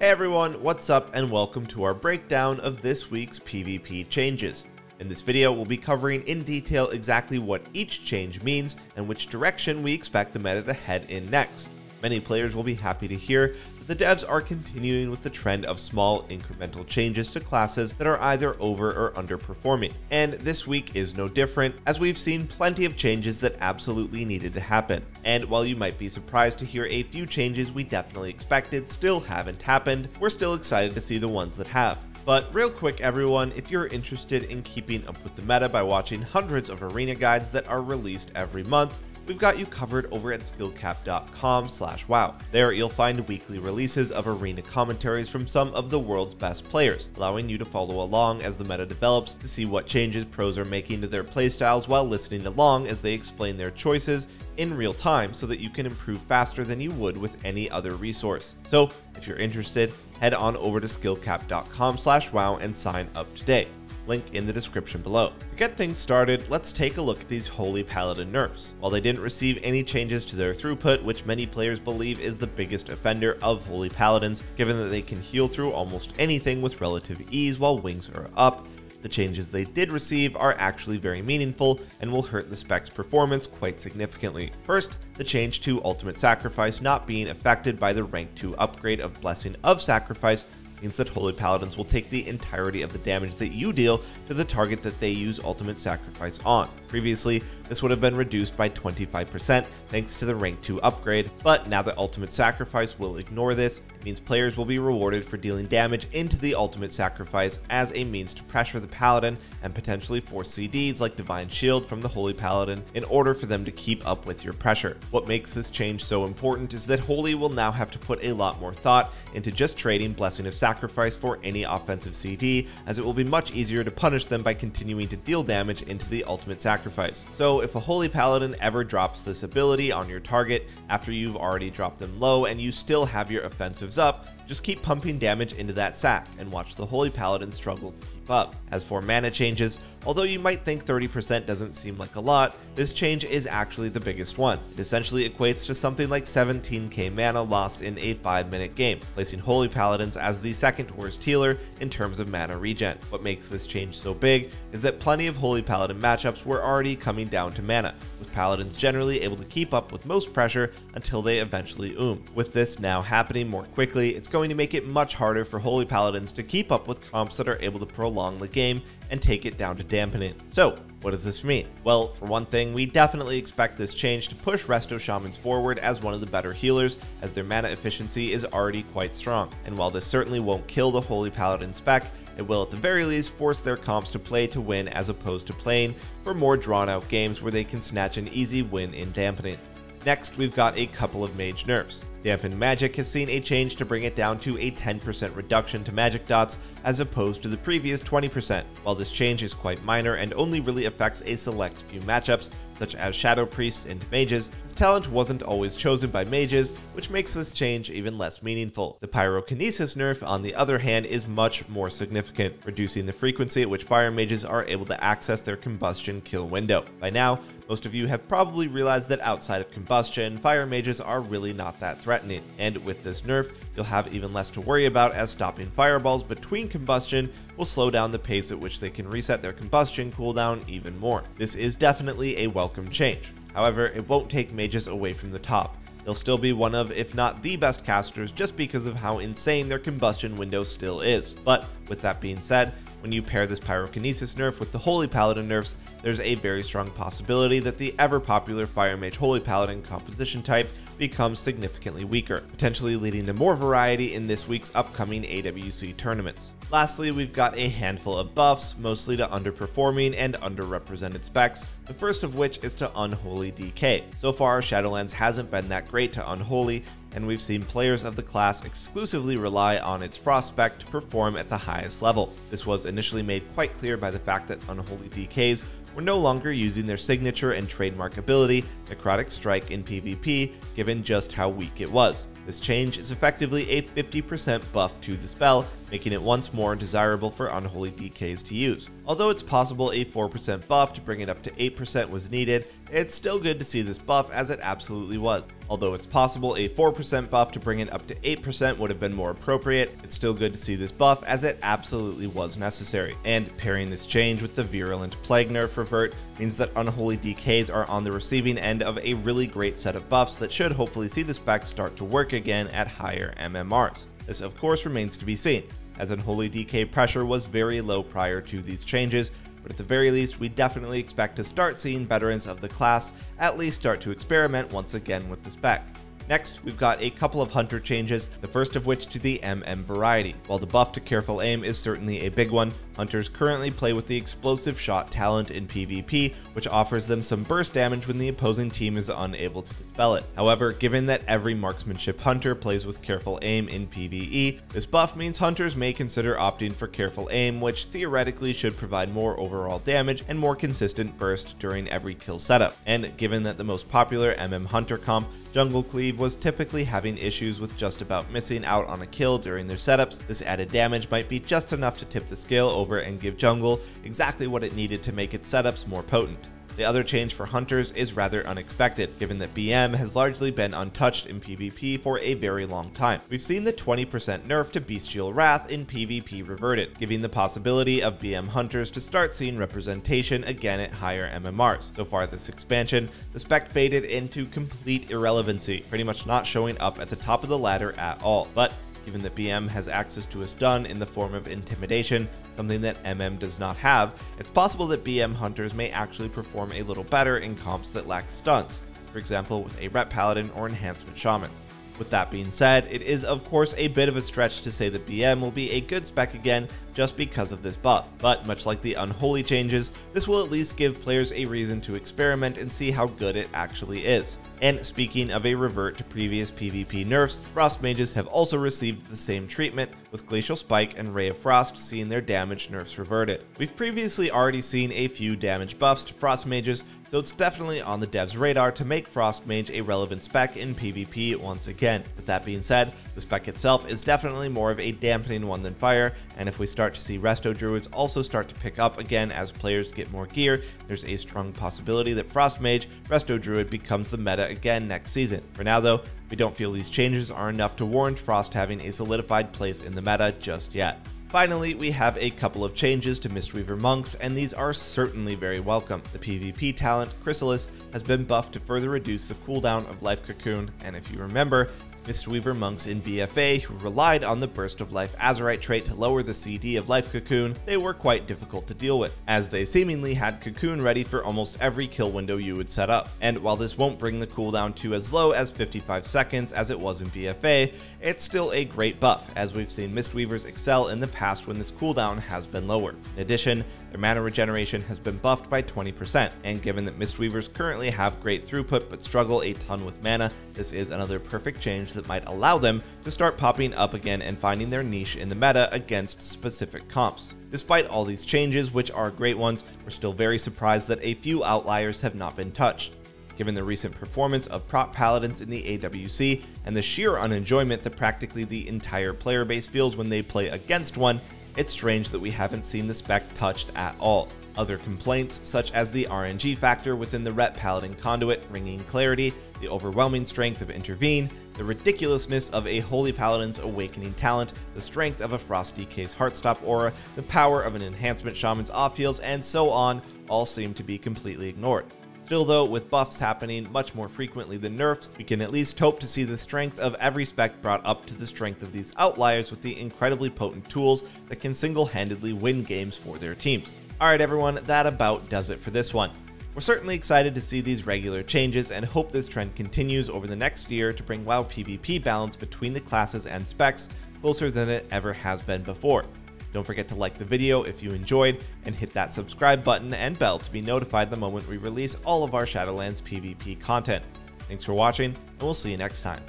Hey everyone, what's up and welcome to our breakdown of this week's PvP changes. In this video, we'll be covering in detail exactly what each change means and which direction we expect the meta to head in next. Many players will be happy to hear the devs are continuing with the trend of small incremental changes to classes that are either over or underperforming. And this week is no different, as we've seen plenty of changes that absolutely needed to happen. And while you might be surprised to hear a few changes we definitely expected still haven't happened, we're still excited to see the ones that have. But real quick everyone, if you're interested in keeping up with the meta by watching hundreds of arena guides that are released every month, we've got you covered over at skill-capped.com slash wow. There you'll find weekly releases of arena commentaries from some of the world's best players, allowing you to follow along as the meta develops to see what changes pros are making to their playstyles while listening along as they explain their choices in real time so that you can improve faster than you would with any other resource. So if you're interested, head on over to skill-capped.com slash wow and sign up today link in the description below. To get things started, let's take a look at these Holy Paladin nerfs. While they didn't receive any changes to their throughput, which many players believe is the biggest offender of Holy Paladins, given that they can heal through almost anything with relative ease while wings are up, the changes they did receive are actually very meaningful and will hurt the spec's performance quite significantly. First, the change to Ultimate Sacrifice not being affected by the rank 2 upgrade of Blessing of Sacrifice means that Holy Paladins will take the entirety of the damage that you deal to the target that they use Ultimate Sacrifice on. Previously, this would have been reduced by 25% thanks to the rank 2 upgrade, but now that Ultimate Sacrifice will ignore this, it means players will be rewarded for dealing damage into the Ultimate Sacrifice as a means to pressure the Paladin and potentially force CDs like Divine Shield from the Holy Paladin in order for them to keep up with your pressure. What makes this change so important is that Holy will now have to put a lot more thought into just trading Blessing of Sacrifice for any offensive CD, as it will be much easier to punish them by continuing to deal damage into the Ultimate Sacrifice. So if a Holy Paladin ever drops this ability on your target after you've already dropped them low and you still have your offensives up, just keep pumping damage into that sack and watch the Holy Paladin struggle to keep up. As for mana changes, although you might think 30% doesn't seem like a lot, this change is actually the biggest one. It essentially equates to something like 17k mana lost in a 5 minute game, placing Holy Paladins as the second worst healer in terms of mana regen. What makes this change so big is that plenty of Holy Paladin matchups were already coming down to mana, with Paladins generally able to keep up with most pressure until they eventually oom. With this now happening more quickly, it's going to make it much harder for Holy Paladins to keep up with comps that are able to prolong the game and take it down to dampening. So, what does this mean? Well, for one thing, we definitely expect this change to push Resto Shamans forward as one of the better healers, as their mana efficiency is already quite strong. And while this certainly won't kill the Holy Paladin spec, it will at the very least force their comps to play to win as opposed to playing for more drawn out games where they can snatch an easy win in dampening. Next, we've got a couple of mage nerfs. Dampened Magic has seen a change to bring it down to a 10% reduction to magic dots as opposed to the previous 20%. While this change is quite minor and only really affects a select few matchups, such as Shadow Priests and Mages, this talent wasn't always chosen by mages, which makes this change even less meaningful. The Pyrokinesis nerf, on the other hand, is much more significant, reducing the frequency at which fire mages are able to access their combustion kill window. By now, most of you have probably realized that outside of combustion, fire mages are really not that threatening, and with this nerf, you'll have even less to worry about as stopping fireballs between combustion will slow down the pace at which they can reset their combustion cooldown even more. This is definitely a welcome change. However, it won't take mages away from the top. They'll still be one of, if not the best casters, just because of how insane their combustion window still is. But with that being said, when you pair this Pyrokinesis nerf with the Holy Paladin nerfs, there's a very strong possibility that the ever popular Fire Mage Holy Paladin composition type becomes significantly weaker, potentially leading to more variety in this week's upcoming AWC tournaments. Lastly, we've got a handful of buffs, mostly to underperforming and underrepresented specs, the first of which is to Unholy DK. So far, Shadowlands hasn't been that great to Unholy, and we've seen players of the class exclusively rely on its Frost spec to perform at the highest level. This was initially made quite clear by the fact that Unholy DKs were no longer using their signature and trademark ability, Necrotic Strike in PvP, given just how weak it was. This change is effectively a 50% buff to the spell, making it once more desirable for Unholy DKs to use. Although it's possible a 4% buff to bring it up to 8% was needed, it's still good to see this buff as it absolutely was. Although it's possible a 4% buff to bring it up to 8% would have been more appropriate, it's still good to see this buff as it absolutely was necessary. And pairing this change with the Virulent Plague nerf revert means that Unholy DKs are on the receiving end of a really great set of buffs that should hopefully see the spec start to work again at higher MMRs. This of course remains to be seen, as Unholy DK pressure was very low prior to these changes, but at the very least, we definitely expect to start seeing veterans of the class at least start to experiment once again with the spec. Next, we've got a couple of hunter changes, the first of which to the MM variety. While the buff to careful aim is certainly a big one, hunters currently play with the explosive shot talent in PvP, which offers them some burst damage when the opposing team is unable to dispel it. However, given that every marksmanship hunter plays with careful aim in PvE, this buff means hunters may consider opting for careful aim, which theoretically should provide more overall damage and more consistent burst during every kill setup. And given that the most popular MM hunter comp Jungle Cleave was typically having issues with just about missing out on a kill during their setups. This added damage might be just enough to tip the scale over and give Jungle exactly what it needed to make its setups more potent. The other change for hunters is rather unexpected, given that BM has largely been untouched in PvP for a very long time. We've seen the 20% nerf to Bestial Wrath in PvP reverted, giving the possibility of BM hunters to start seeing representation again at higher MMRs. So far this expansion, the spec faded into complete irrelevancy, pretty much not showing up at the top of the ladder at all. But given that BM has access to a stun in the form of intimidation, something that MM does not have, it's possible that BM hunters may actually perform a little better in comps that lack stuns, for example with a Ret Paladin or Enhancement Shaman. With that being said, it is of course a bit of a stretch to say that BM will be a good spec again just because of this buff, but much like the Unholy changes, this will at least give players a reason to experiment and see how good it actually is. And speaking of a revert to previous PvP nerfs, Frost Mages have also received the same treatment, with Glacial Spike and Ray of Frost seeing their damage nerfs reverted. We've previously already seen a few damage buffs to Frost Mages, so it's definitely on the devs radar to make Frost Mage a relevant spec in PvP once again. With that being said, the spec itself is definitely more of a dampening one than fire, and if we start to see Resto Druids also start to pick up again as players get more gear, there's a strong possibility that Frost Mage, Resto Druid becomes the meta again next season. For now though, we don't feel these changes are enough to warrant Frost having a solidified place in the meta just yet. Finally, we have a couple of changes to Mistweaver monks, and these are certainly very welcome. The PvP talent, Chrysalis, has been buffed to further reduce the cooldown of Life Cocoon, and if you remember, Mistweaver monks in BFA who relied on the Burst of Life Azerite trait to lower the CD of Life Cocoon, they were quite difficult to deal with, as they seemingly had Cocoon ready for almost every kill window you would set up. And while this won't bring the cooldown to as low as 55 seconds as it was in BFA, it's still a great buff, as we've seen Mistweavers excel in the past when this cooldown has been lower. In addition, their mana regeneration has been buffed by 20%, and given that Mistweavers currently have great throughput but struggle a ton with mana, this is another perfect change that might allow them to start popping up again and finding their niche in the meta against specific comps. Despite all these changes, which are great ones, we're still very surprised that a few outliers have not been touched. Given the recent performance of Prot paladins in the AWC and the sheer unenjoyment that practically the entire player base feels when they play against one, it's strange that we haven't seen the spec touched at all. Other complaints, such as the RNG factor within the Ret Paladin conduit, Ringing Clarity, the overwhelming strength of Intervene, the ridiculousness of a Holy Paladin's Awakening talent, the strength of a Frost DK's Heartstop aura, the power of an Enhancement Shaman's off heals, and so on, all seem to be completely ignored. Still though, with buffs happening much more frequently than nerfs, we can at least hope to see the strength of every spec brought up to the strength of these outliers with the incredibly potent tools that can single-handedly win games for their teams. Alright everyone, that about does it for this one. We're certainly excited to see these regular changes and hope this trend continues over the next year to bring WoW PvP balance between the classes and specs closer than it ever has been before. Don't forget to like the video if you enjoyed, and hit that subscribe button and bell to be notified the moment we release all of our Shadowlands PvP content. Thanks for watching, and we'll see you next time.